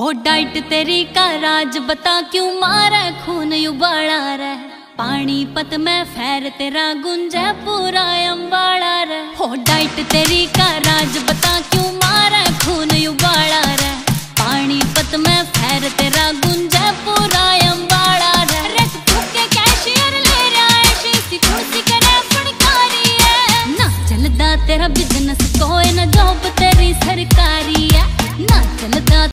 हो डाइट तेरी का राज, बता क्यों मारा खून उबाला रे पानीपत में फैर तेरा गुंजा पूरा अम्बाड़ा रे हो डाइट तेरी का राज, बता क्यों मारा खून उबाला रे पानीपत में फैर तेरा गुंजा पूरा अम्बाड़ा रे रख के कैशियर ले रहा है शीसी कुर्सी करे फड़कारी है ना चलदा तेरा बिज़नेस कोई ना जॉब तेरा